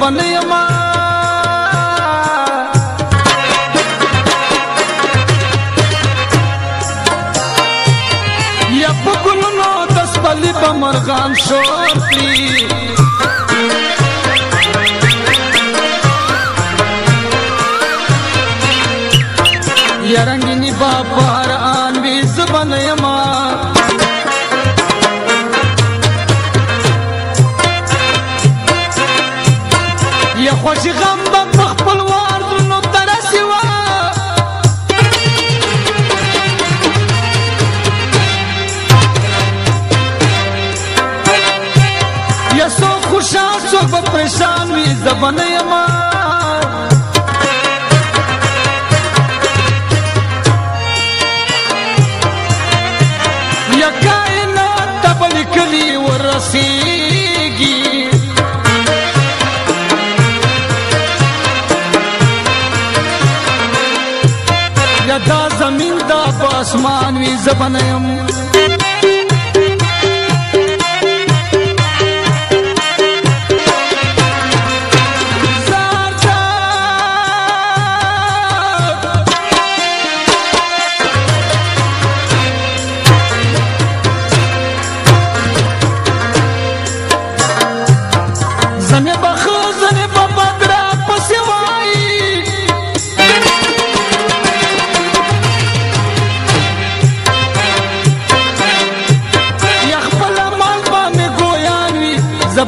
بنی ما یا په ګلونو د سپلې په مرغان شور کړي یا رنګیني بابا بیا خوشی غم به مخ خپلوار درنو ته رسې وه یا څوک خوشحال څوک به پریشان وي زه به نه یمه دا زمين دا په اسمان وي زبنم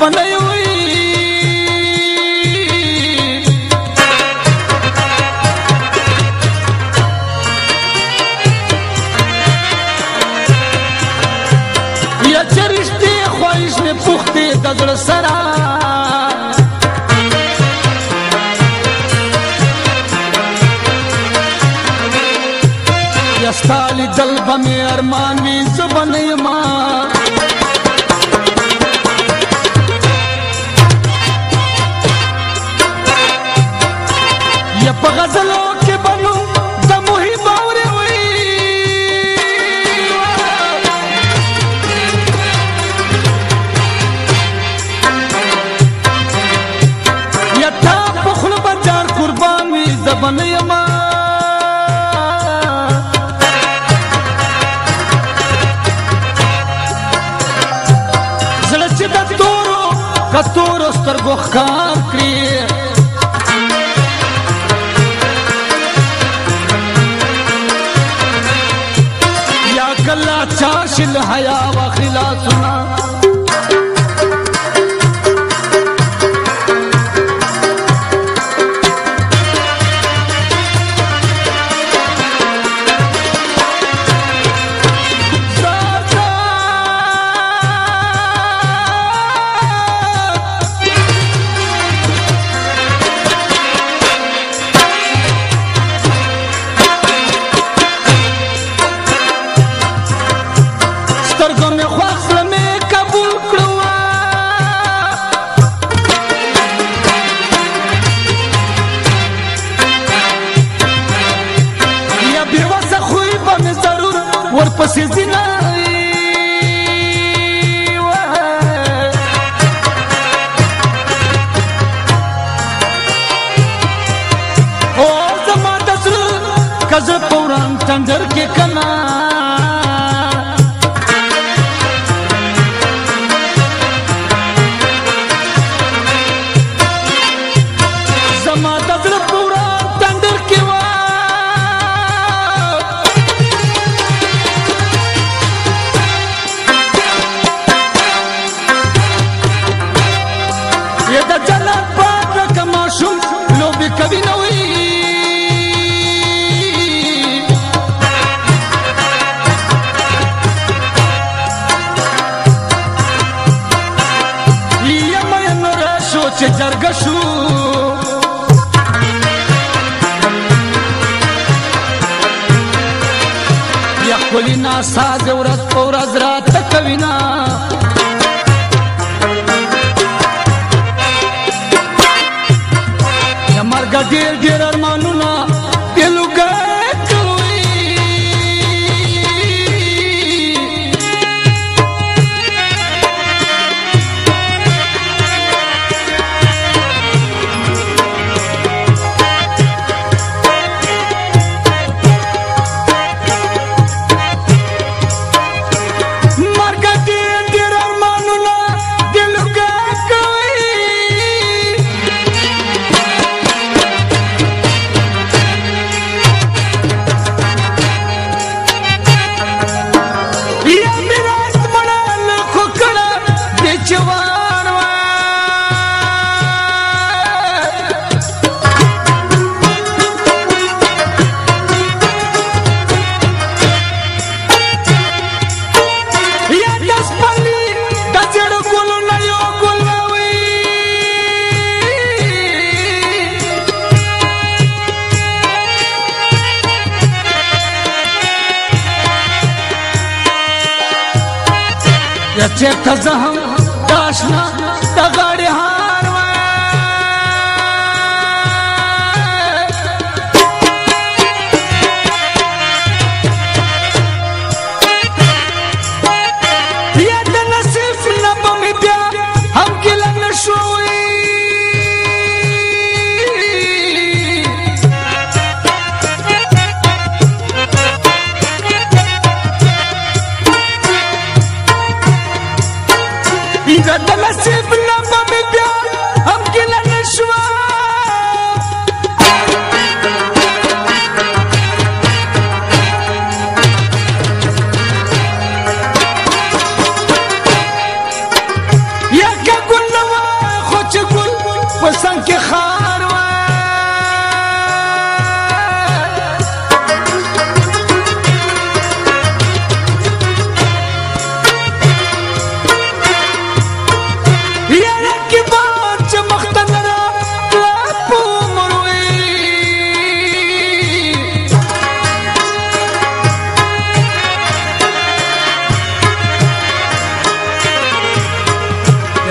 بنای وی یا چرشتي خوښ نه پخته د زړه سره ستالی دل بمی ارمان وی زبن یما یا په غزلو کې بنو د محب اورې وي یا تا په خوله بچار قربان وي زبن یما زړه چې د تورو کتورو سترګو ښکار کړي لا تشاش الحياة وخلاصنا ورپسې زینای او زما د سر کزه پوران تندر کې کنا چې جرګه شو یا کولینا ساز ورځ ورځ رات کوینا یا مرګ ډیر ډیر رچه تزهم داشنا دغا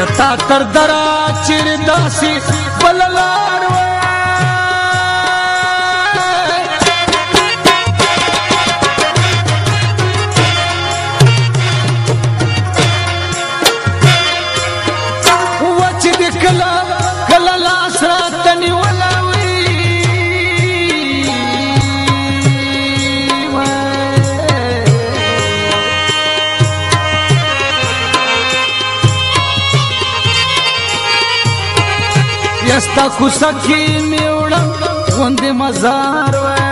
تا تر درا چیر داسي بللا یستا کوسکی میوړم غوندې مزار وای